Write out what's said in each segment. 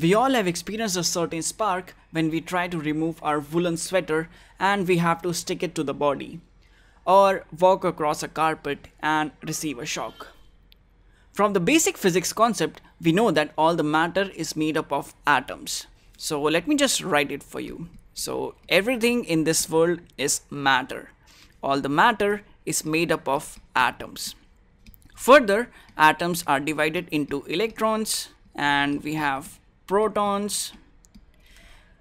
We all have experienced a certain spark when we try to remove our woolen sweater and we have to stick it to the body, or walk across a carpet and receive a shock. From the basic physics concept, we know that all the matter is made up of atoms. So let me just write it for you. So everything in this world is matter. All the matter is made up of atoms. Further, atoms are divided into electrons and we have protons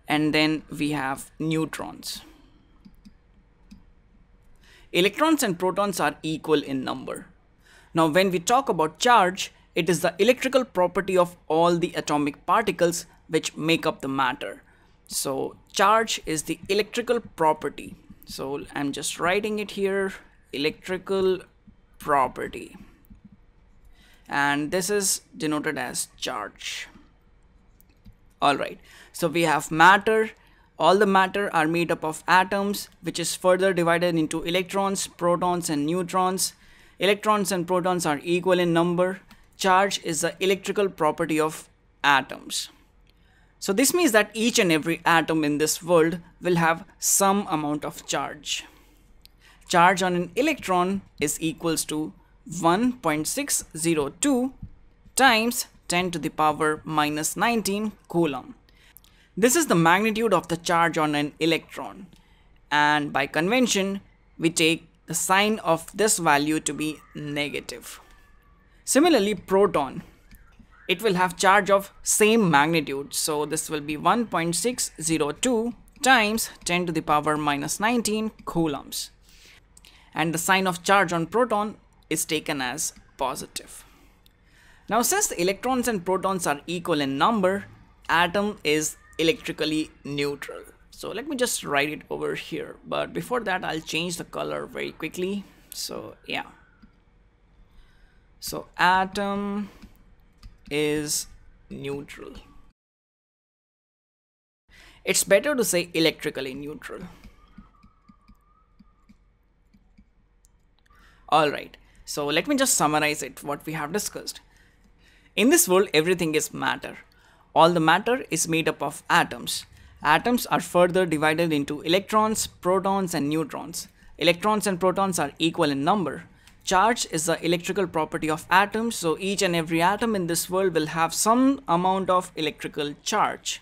and then we have neutrons. Electrons and protons are equal in number. Now when we talk about charge, it is the electrical property of all the atomic particles which make up the matter. So charge is the electrical property. So I'm just writing it here, electrical property. And this is denoted as charge all right. So we have matter. All the matter are made up of atoms which is further divided into electrons protons and neutrons. Electrons and protons are equal in number. Charge is the electrical property of atoms. So this means that each and every atom in this world will have some amount of charge. Charge on an electron is equals to 1.602 times 10 to the power minus 19 coulomb. This is the magnitude of the charge on an electron and by convention we take the sign of this value to be negative. Similarly proton it will have charge of same magnitude so this will be 1.602 times 10 to the power minus 19 coulombs and the sign of charge on proton is taken as positive. Now since the electrons and protons are equal in number, atom is electrically neutral. So let me just write it over here. But before that, I'll change the color very quickly. So yeah. So atom is neutral. It's better to say electrically neutral. Alright, so let me just summarize it what we have discussed. In this world, everything is matter. All the matter is made up of atoms. Atoms are further divided into electrons, protons and neutrons. Electrons and protons are equal in number. Charge is the electrical property of atoms, so each and every atom in this world will have some amount of electrical charge.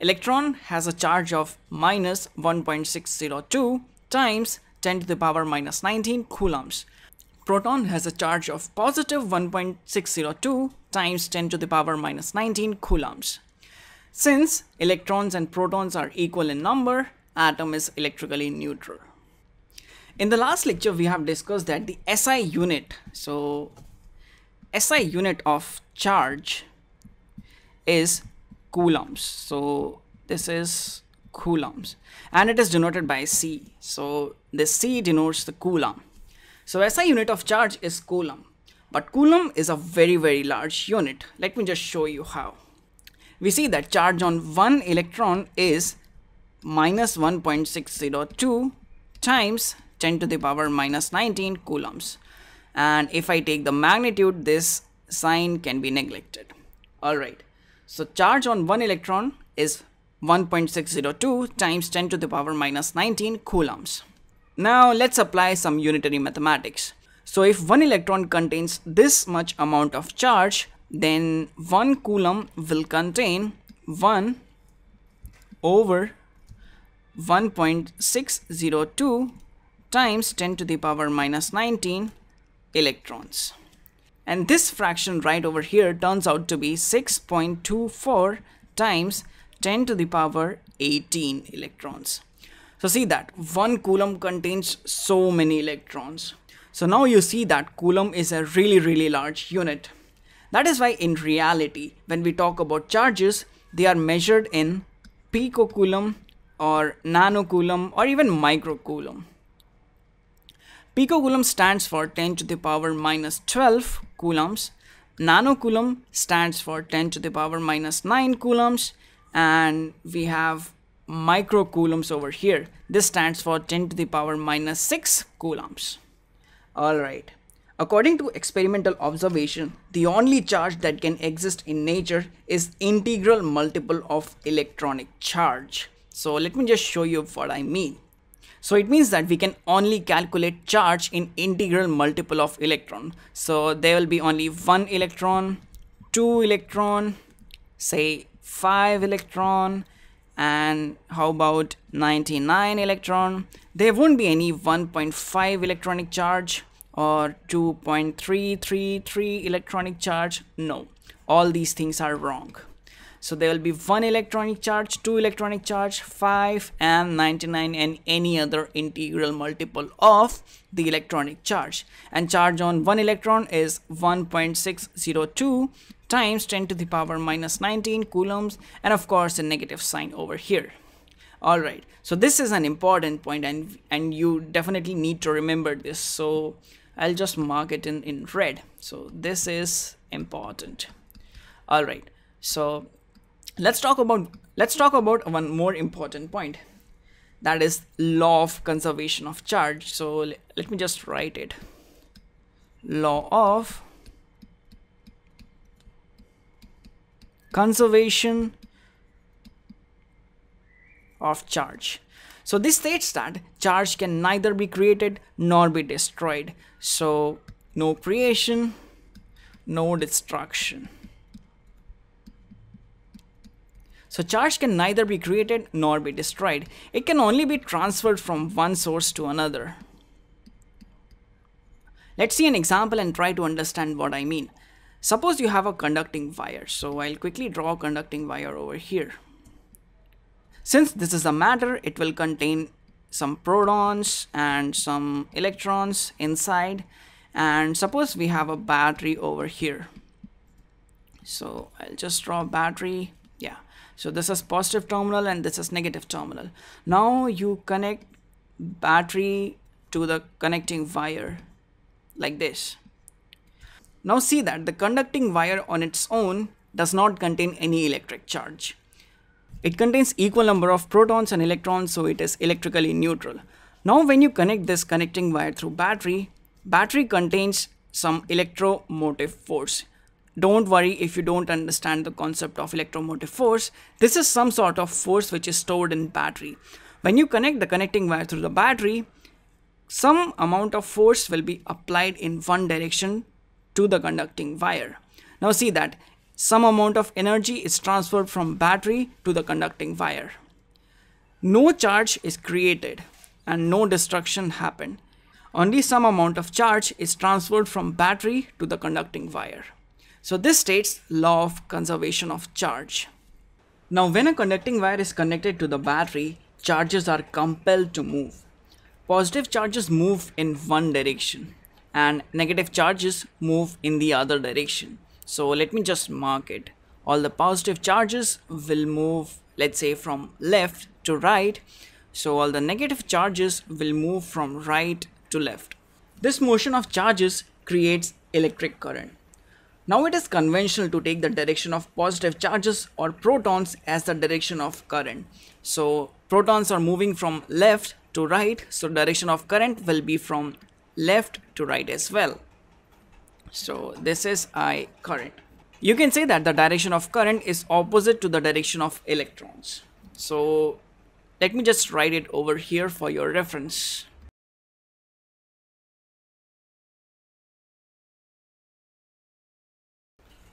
Electron has a charge of minus 1.602 times 10 to the power minus 19 coulombs. Proton has a charge of positive 1.602 times 10 to the power minus 19 coulombs. Since electrons and protons are equal in number, atom is electrically neutral. In the last lecture, we have discussed that the SI unit, so SI unit of charge is coulombs. So this is coulombs and it is denoted by C. So this C denotes the coulomb. So SI unit of charge is coulomb. But coulomb is a very, very large unit. Let me just show you how. We see that charge on one electron is minus 1.602 times 10 to the power minus 19 coulombs. And if I take the magnitude, this sign can be neglected. Alright, so charge on one electron is 1.602 times 10 to the power minus 19 coulombs. Now let's apply some unitary mathematics. So if one electron contains this much amount of charge, then one coulomb will contain 1 over 1.602 times 10 to the power minus 19 electrons. And this fraction right over here turns out to be 6.24 times 10 to the power 18 electrons. So see that one coulomb contains so many electrons. So now you see that coulomb is a really, really large unit. That is why in reality, when we talk about charges, they are measured in picocoulomb or nanocoulomb or even microcoulomb. Picocoulomb stands for 10 to the power minus 12 coulombs. Nanocoulomb stands for 10 to the power minus 9 coulombs. And we have microcoulombs over here. This stands for 10 to the power minus 6 coulombs. All right. According to experimental observation, the only charge that can exist in nature is integral multiple of electronic charge. So let me just show you what I mean. So it means that we can only calculate charge in integral multiple of electron. So there will be only one electron, two electron, say five electron, and how about 99 electron? There won't be any 1.5 electronic charge or 2.333 electronic charge. No, all these things are wrong. So there will be one electronic charge, two electronic charge, five and 99 and any other integral multiple of the electronic charge. And charge on one electron is 1.602 times 10 to the power minus 19 coulombs and of course a negative sign over here. Alright, so this is an important point and, and you definitely need to remember this. So I'll just mark it in, in red. So this is important. Alright, so let's talk about let's talk about one more important point that is law of conservation of charge so let me just write it law of conservation of charge so this states that charge can neither be created nor be destroyed so no creation no destruction So charge can neither be created nor be destroyed. It can only be transferred from one source to another. Let's see an example and try to understand what I mean. Suppose you have a conducting wire. So I'll quickly draw a conducting wire over here. Since this is a matter, it will contain some protons and some electrons inside. And suppose we have a battery over here. So I'll just draw a battery. Yeah. So this is positive terminal and this is negative terminal. Now you connect battery to the connecting wire like this. Now see that the conducting wire on its own does not contain any electric charge. It contains equal number of protons and electrons so it is electrically neutral. Now when you connect this connecting wire through battery, battery contains some electromotive force don't worry if you don't understand the concept of electromotive force. This is some sort of force which is stored in battery. When you connect the connecting wire through the battery, some amount of force will be applied in one direction to the conducting wire. Now see that some amount of energy is transferred from battery to the conducting wire. No charge is created and no destruction happened. Only some amount of charge is transferred from battery to the conducting wire. So this states law of conservation of charge. Now when a conducting wire is connected to the battery, charges are compelled to move. Positive charges move in one direction and negative charges move in the other direction. So let me just mark it. All the positive charges will move let's say from left to right. So all the negative charges will move from right to left. This motion of charges creates electric current. Now it is conventional to take the direction of positive charges or protons as the direction of current. So protons are moving from left to right, so direction of current will be from left to right as well. So this is I current. You can say that the direction of current is opposite to the direction of electrons. So let me just write it over here for your reference.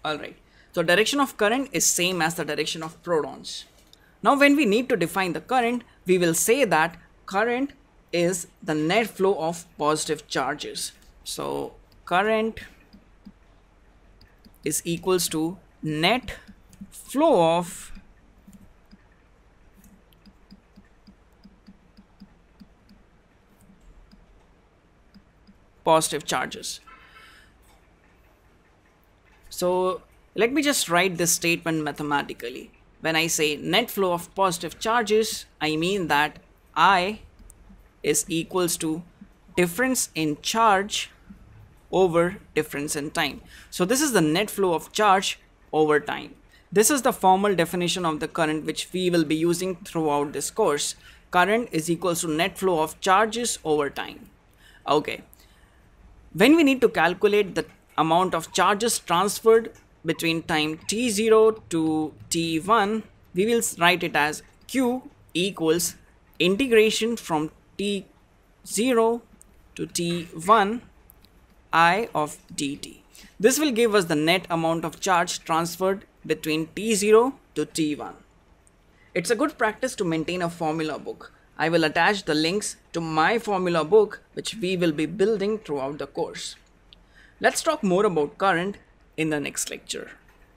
Alright, so direction of current is same as the direction of protons. Now when we need to define the current, we will say that current is the net flow of positive charges. So current is equals to net flow of positive charges. So let me just write this statement mathematically. When I say net flow of positive charges, I mean that I is equals to difference in charge over difference in time. So this is the net flow of charge over time. This is the formal definition of the current which we will be using throughout this course. Current is equals to net flow of charges over time. Okay. When we need to calculate the amount of charges transferred between time t0 to t1, we will write it as q equals integration from t0 to t1 i of dt. This will give us the net amount of charge transferred between t0 to t1. It's a good practice to maintain a formula book. I will attach the links to my formula book which we will be building throughout the course. Let's talk more about current in the next lecture.